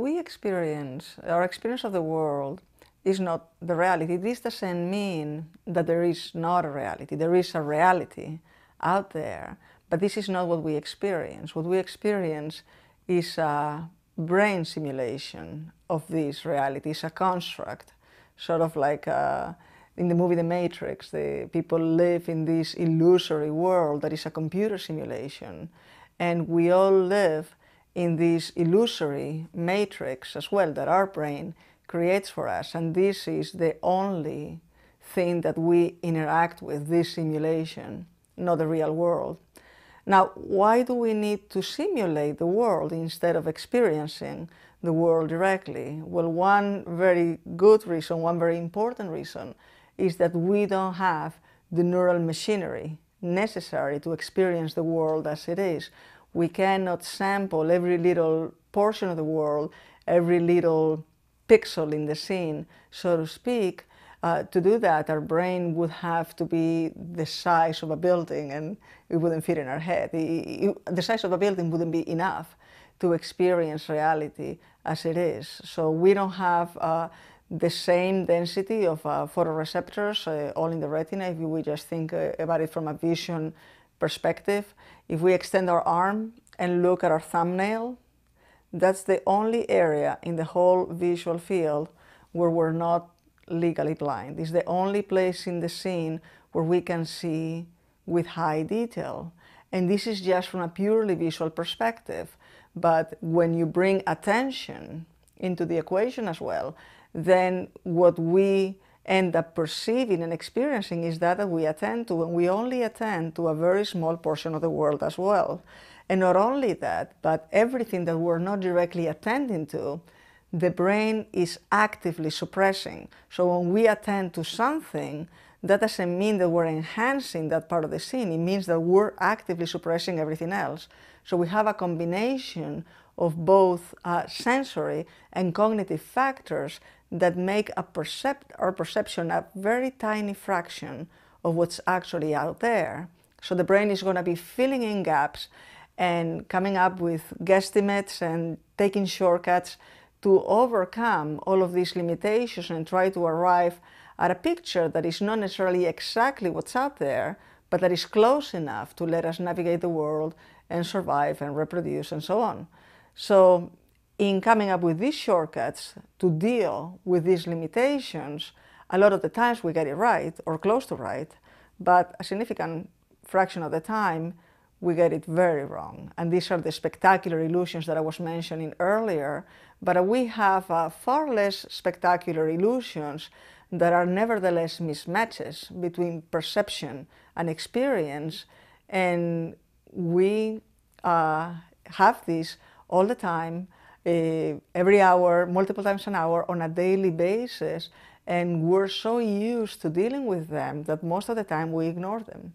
we experience, our experience of the world, is not the reality. This doesn't mean that there is not a reality. There is a reality out there, but this is not what we experience. What we experience is a brain simulation of this reality, it's a construct, sort of like a, in the movie The Matrix, the people live in this illusory world that is a computer simulation. And we all live in this illusory matrix as well that our brain creates for us. And this is the only thing that we interact with, this simulation, not the real world. Now, why do we need to simulate the world instead of experiencing the world directly? Well, one very good reason, one very important reason is that we don't have the neural machinery necessary to experience the world as it is. We cannot sample every little portion of the world, every little pixel in the scene, so to speak. Uh, to do that, our brain would have to be the size of a building and it wouldn't fit in our head. The, size of a building wouldn't be enough to experience reality as it is. So we don't have uh, the same density of uh, photoreceptors uh, all in the retina if we just think uh, about it from a vision perspective. If we extend our arm and look at our thumbnail, that's the only area in the whole visual field where we're not legally blind. It's the only place in the scene where we can see with high detail. And this is just from a purely visual perspective. But when you bring attention into the equation as well, then what we end up perceiving and experiencing is that that we attend to, and we only attend to a very small portion of the world as well. And not only that, but everything that we're not directly attending to, the brain is actively suppressing. So when we attend to something, that doesn't mean that we're enhancing that part of the scene. It means that we're actively suppressing everything else. So we have a combination of both uh, sensory and cognitive factors that make a percept our perception a very tiny fraction of what's actually out there. So the brain is going to be filling in gaps and coming up with guesstimates and taking shortcuts to overcome all of these limitations and try to arrive at a picture that is not necessarily exactly what's out there, but that is close enough to let us navigate the world and survive and reproduce and so on. So in coming up with these shortcuts to deal with these limitations, a lot of the times we get it right or close to right, but a significant fraction of the time we get it very wrong. And these are the spectacular illusions that I was mentioning earlier, but we have uh, far less spectacular illusions that are nevertheless mismatches between perception and experience, and we uh, have this all the time Uh, every hour, multiple times an hour on a daily basis. And we're so used to dealing with them that most of the time we ignore them.